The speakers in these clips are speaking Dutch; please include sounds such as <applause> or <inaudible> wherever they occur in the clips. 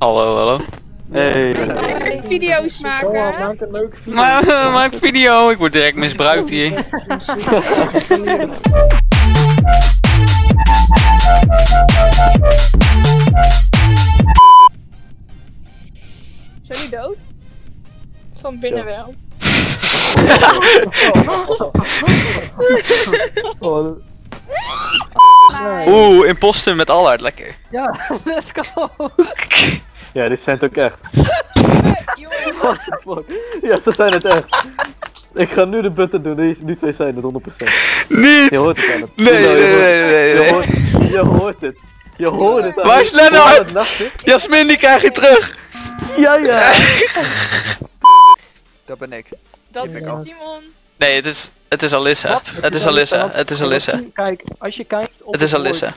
Hallo, hallo. Hey. Video's maken. maak een leuke video. Maar, maak video, ik word direct misbruikt hier. Zijn die dood? Van binnen wel. <laughs> <laughs> Oeh, imposter met Allard, lekker. ja, <laughs> let's go. Ja, dit zijn het ook echt. What the fuck? Ja, ze zijn het echt. Ik ga nu de button doen, die, die twee zijn het 100%. Niet! Je hoort het aan het. Nee, nee, nee, nee, Je nee. hoort, je hoort het. Je hoort het aan Waar is Lennart? Jasmin, die krijg je terug! Ja, ja. <laughs> Dat ben ik. Dat Ik is ook. Simon. Nee, het is, het is Alissa. Wat? Het is Alissa, het is Alissa. Kijk, als je kijkt op Het is Alissa.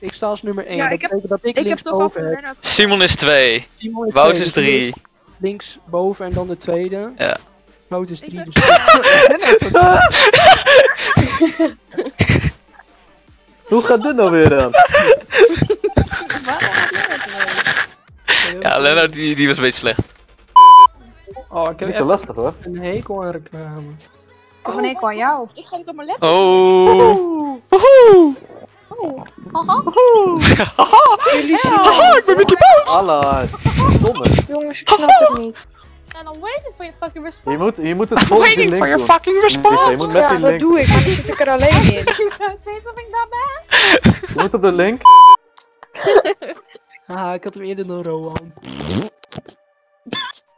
Ik, ik sta als nummer 1. Ja, dat ik heb- betekent dat ik, Ik heb toch al heb. Simon is 2. Simon is Wout twee, is dus 3. Links boven en dan de tweede. Ja. Wout is Ik 3. ben- <laughs> Hoe gaat dit nou weer dan? <laughs> Ja, Lennart die, die was een beetje slecht. Oh, ik heb echt lastig hoor. een hekel aan reclame. Oh nee, ik aan jou. Ik ga dit op mijn laptop. Oh. Haha. Haha, ik ben Mickey Mouse. Allah, domme. Jongens, ik snap het niet. En dan waiting for your fucking Je response. moet, je moet het volgende Waiting for your fucking response. je moet met Ja, die dat doe ik, maar dan zit ik er alleen in. Say something that bad? je moet op de link. Ah, ik had hem eerder dan Rowan.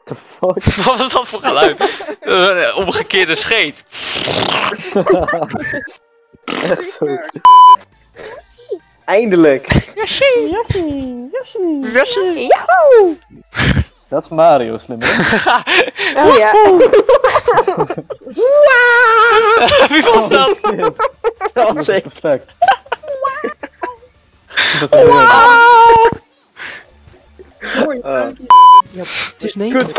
The fuck? <laughs> Wat was dat voor geluid? Eh, Een omgekeerde scheet. <laughs> Echt zo. Eindelijk! <laughs> Dat is Mario, slim? <laughs> Oh ja. Wie was dat? Dat was ik. Perfect. Dat is heel Mooi. Ah. Ja, het is 9. Goed.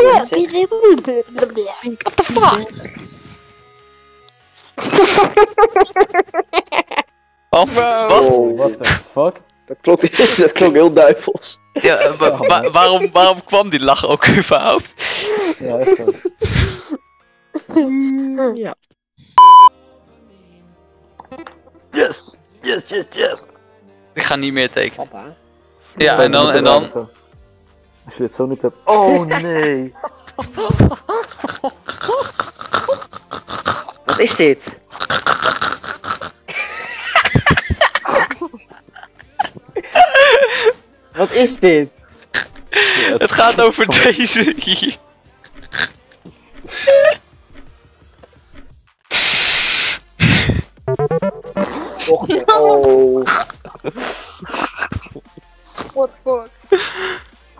What the fuck? <laughs> Oh, wat? Oh, what the fuck? Dat klonk, <laughs> dat klonk heel duivels. Ja, eh, wa- wa- waarom, waarom kwam die lach ook überhaupt? Ja, echt zo. <laughs> Ja. Yes! Yes, yes, yes! Ik ga niet meer tekenen. Papa. Ja, en dan, en dan... Als je dit zo niet hebt. Oh nee! <laughs> Wat is dit? Wat is dit? Het gaat over deze hier. Och, <laughs> oh. What fuck?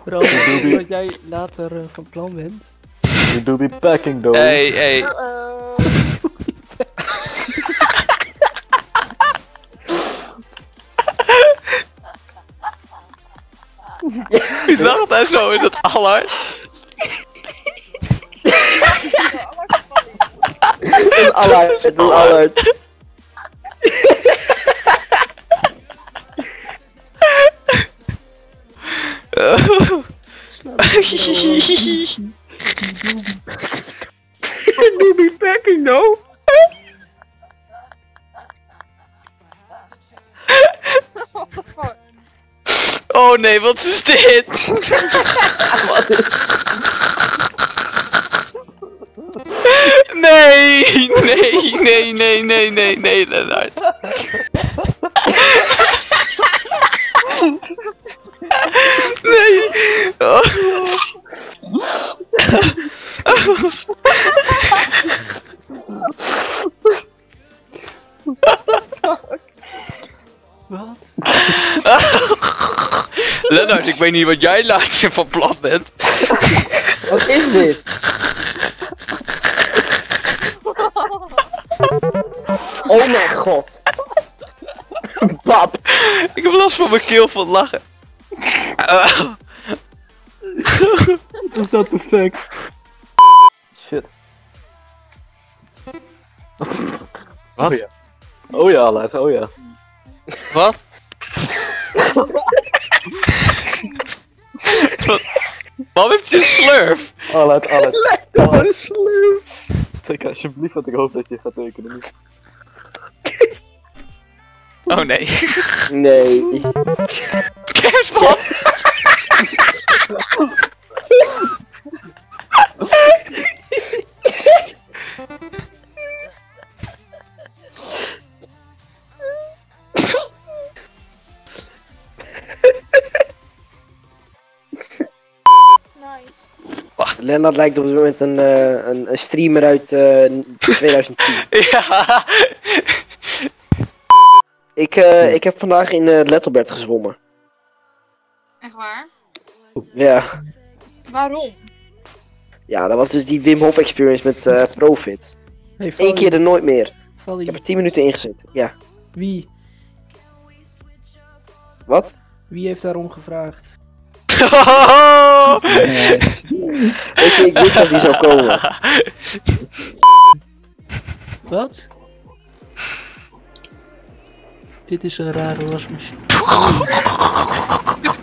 Rowan, dat jij later eh, van plan bent. You do be packing though. Hey, hey. <laughs> Wie lacht daar zo in het Allard? Het is Allard, het is Allard. <laughs> <laughs> Oh nee, wat is dit? Nee, nee, nee, nee, nee, nee, nee, Lennart. Nee. Oh. Lennart, ik weet niet wat jij laatst van plan bent. Wat is dit? Oh mijn god. Pap. Ik heb last van mijn keel van het lachen. Uh, Is dat perfect? Shit. Wat? Oh ja. Oh ja, oh ja. wat? <laughs> Waarom heeft hij een slurf? Allet, allet. Wat een slurf. Tik alsjeblieft dat ik hoop dat je gaat tekenen. Oh nee. Nee. Kerstman! <laughs> Lennart lijkt op dit moment een, eh, een, een streamer uit eh <laughs> 2010. Ja. Ik, eh, ik heb vandaag in eh Lettelbert gezwommen. Echt waar? Ja. Waarom? Ja, dat was dus die Wim Hof experience met eh Profit. Hey, Eén keer er nooit meer. Vali, Ik heb er 10 minuten in gezeten. Ja. wie? Wat? Wie heeft daarom gevraagd? Ik, ik wist dat die zou komen. Wat? Dit is een rare wasmachine. <laughs>